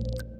you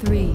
Three,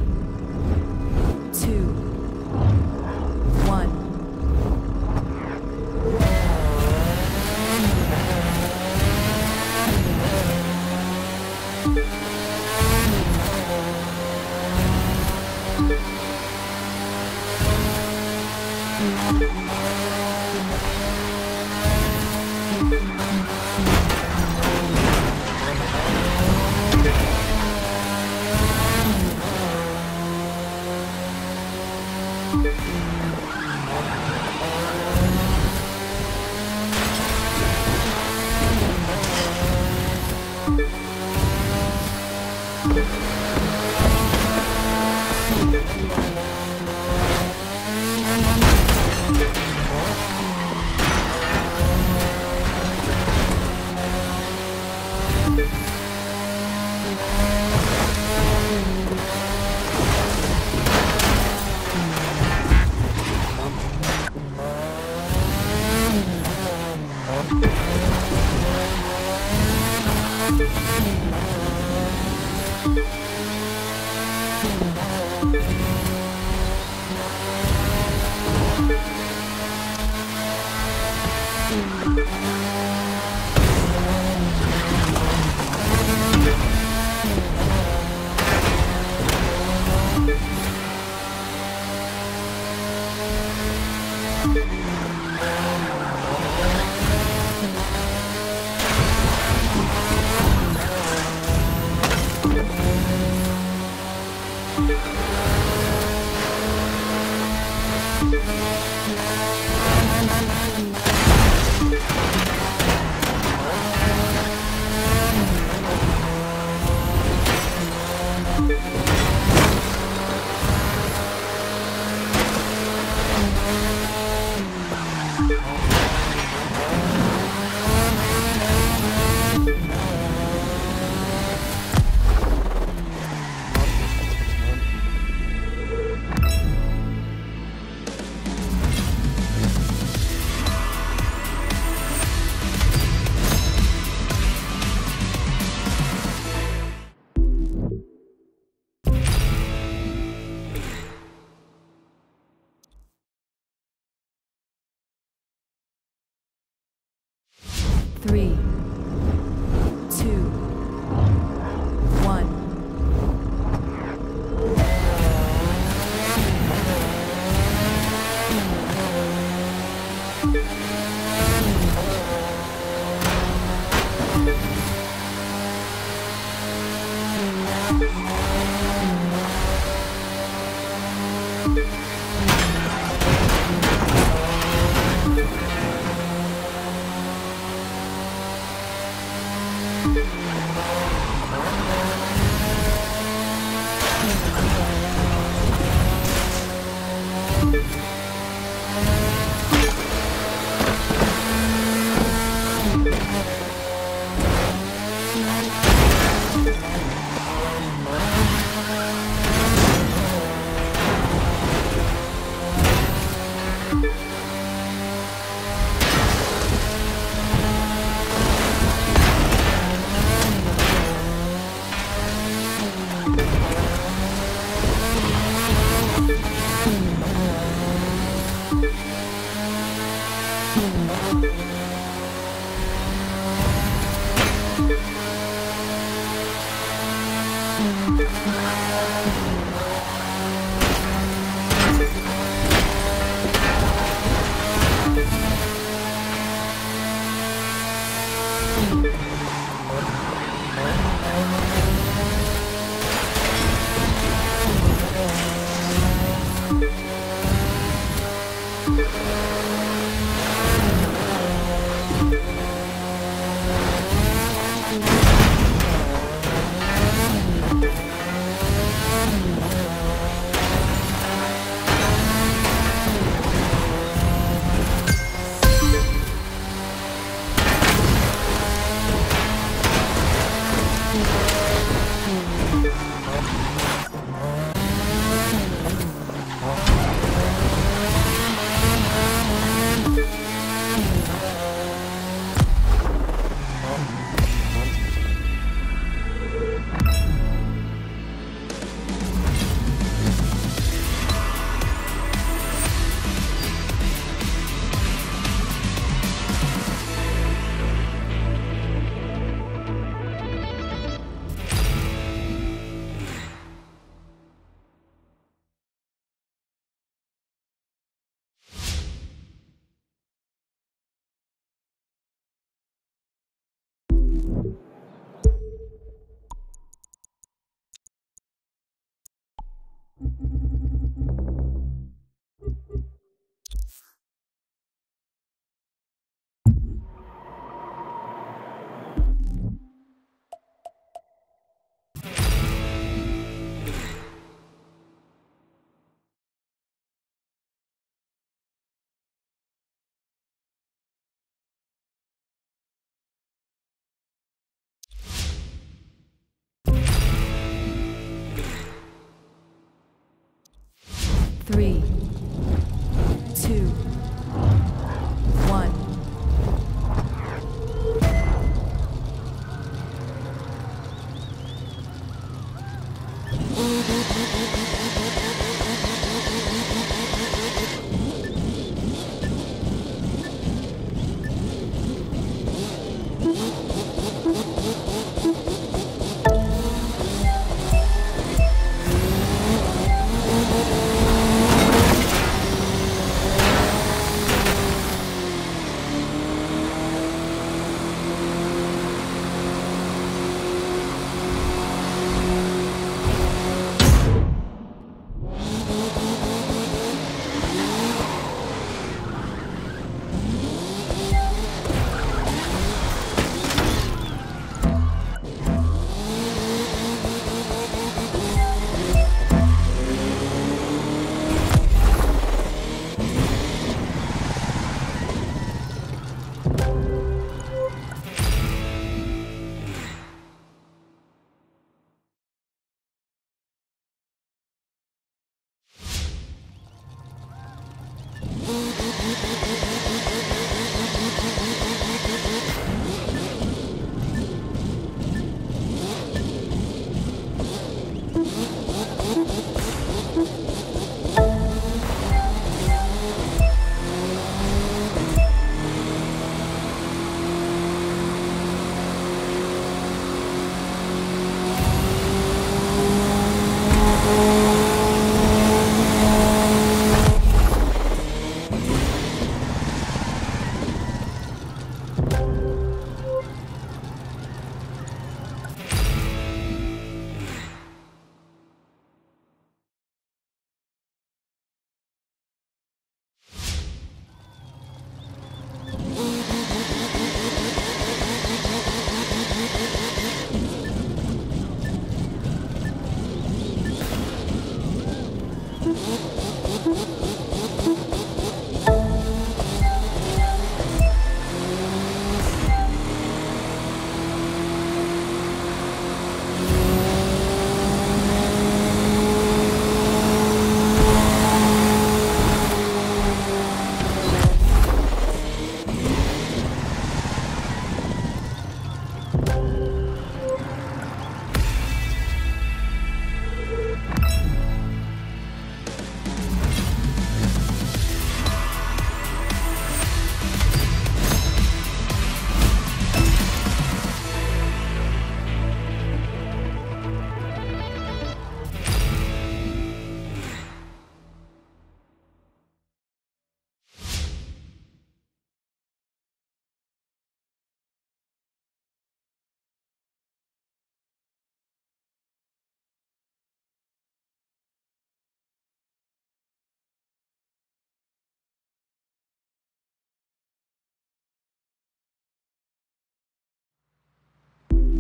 Three, Three,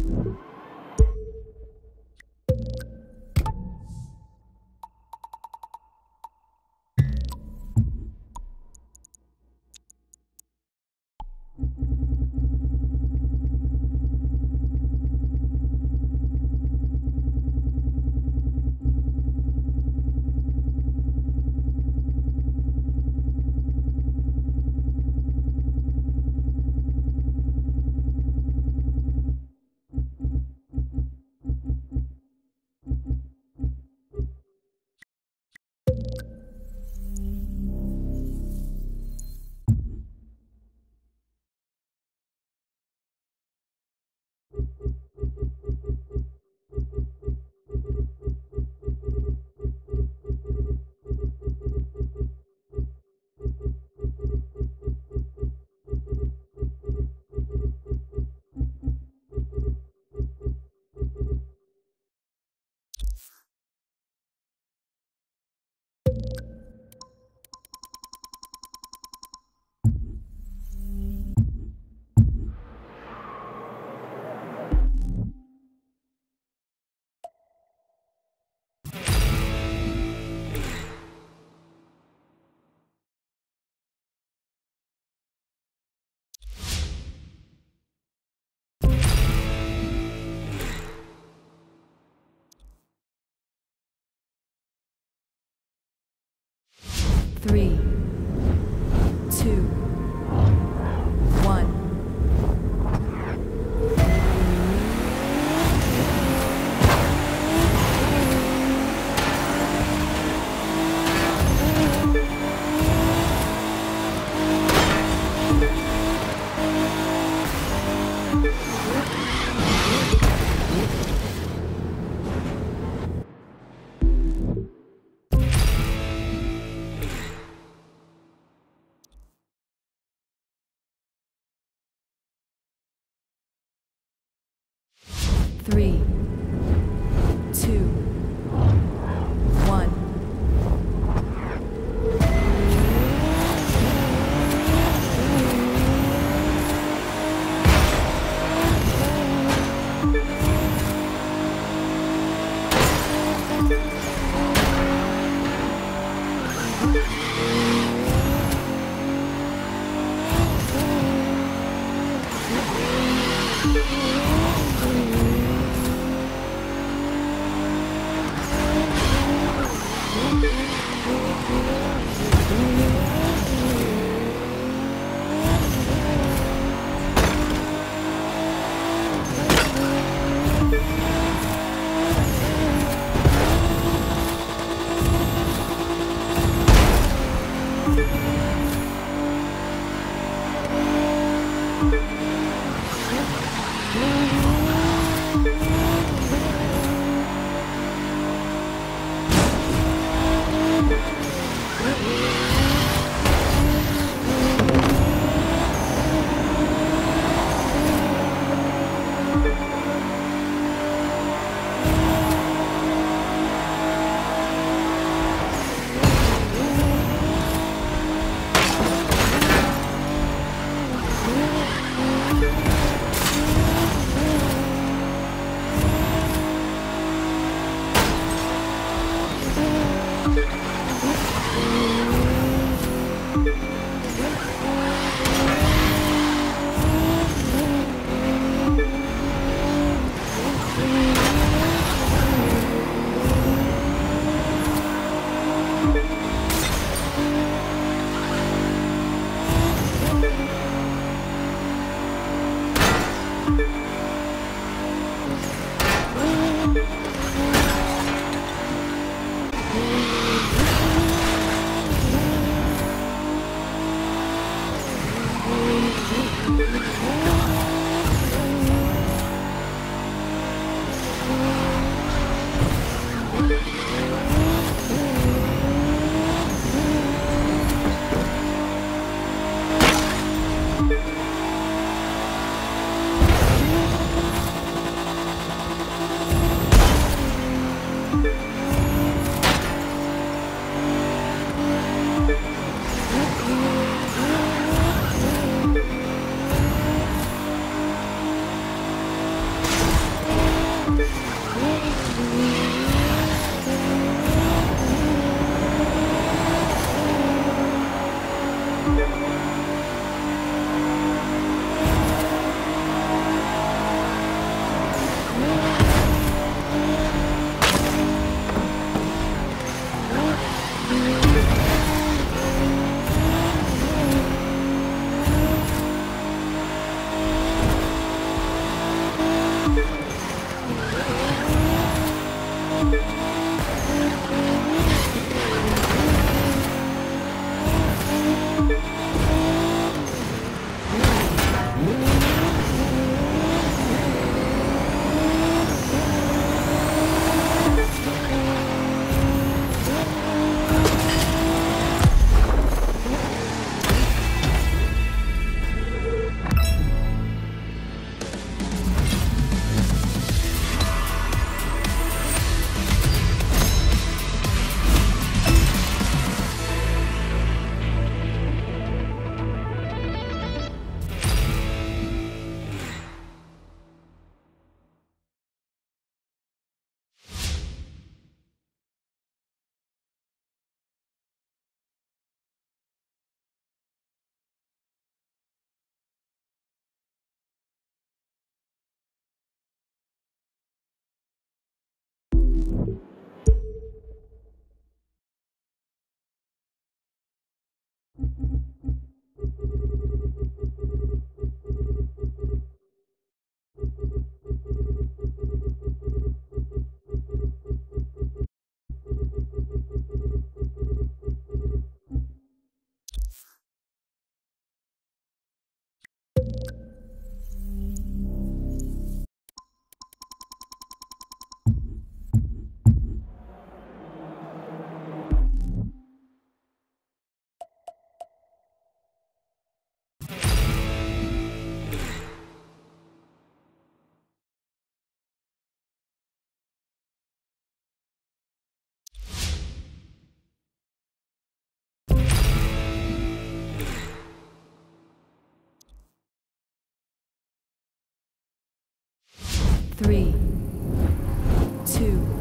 you. three, two, Three, two,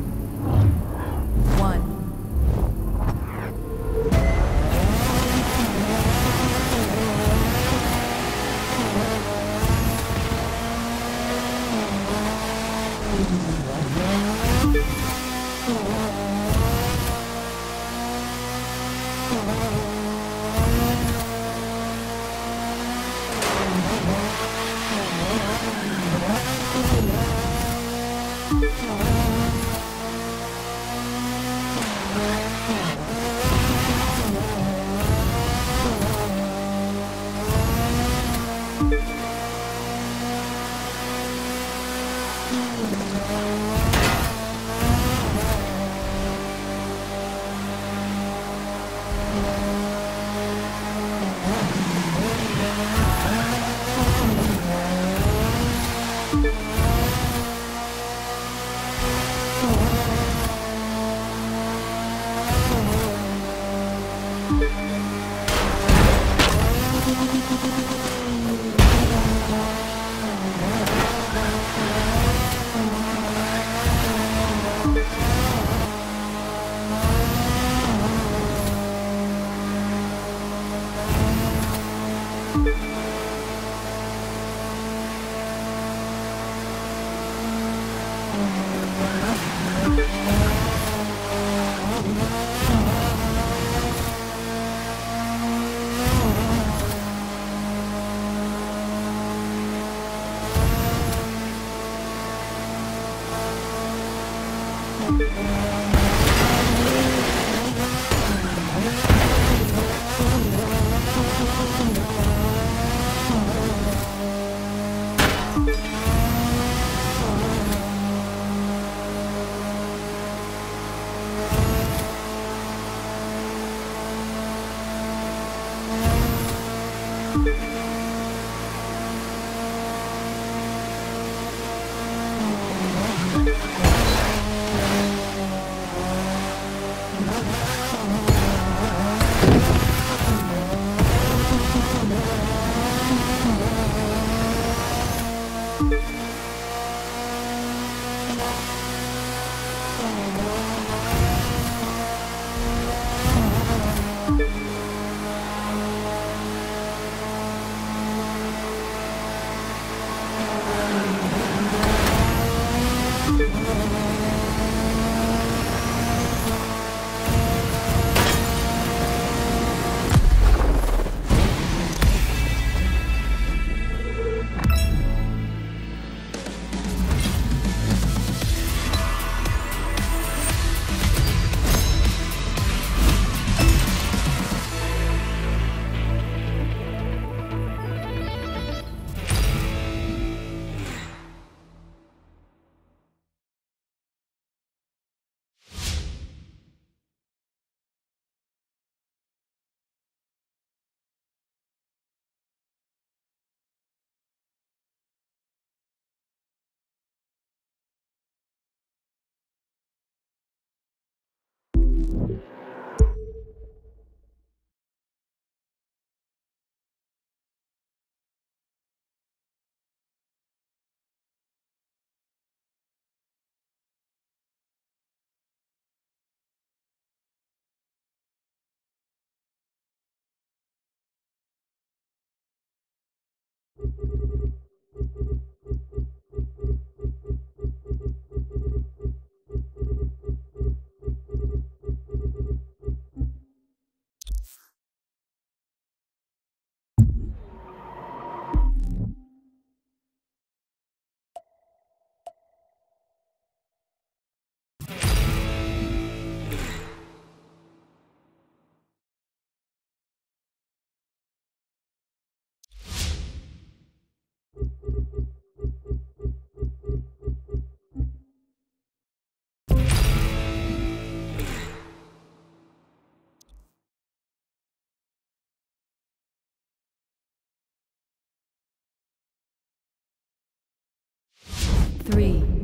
One. Three,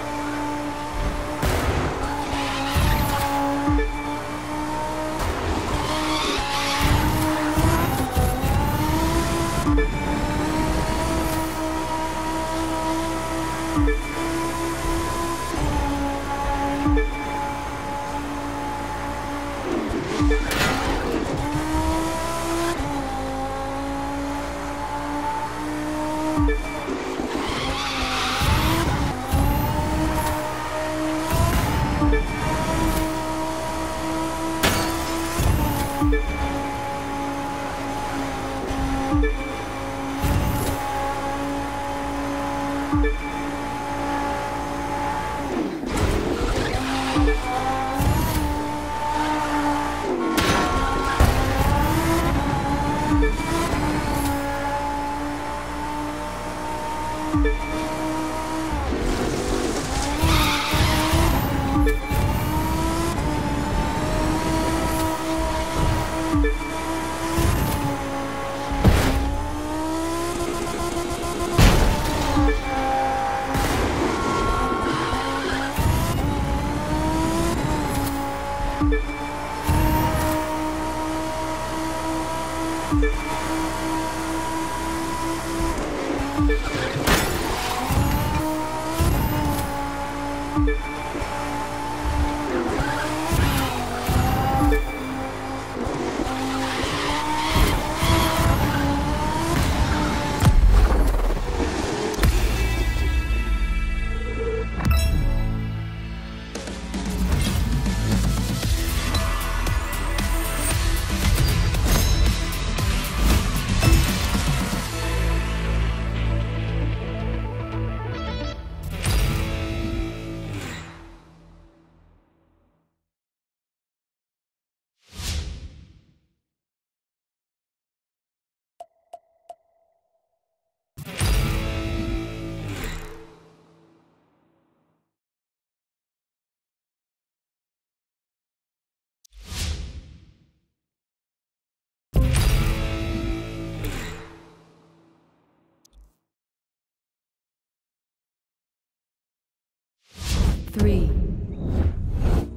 Three,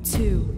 two,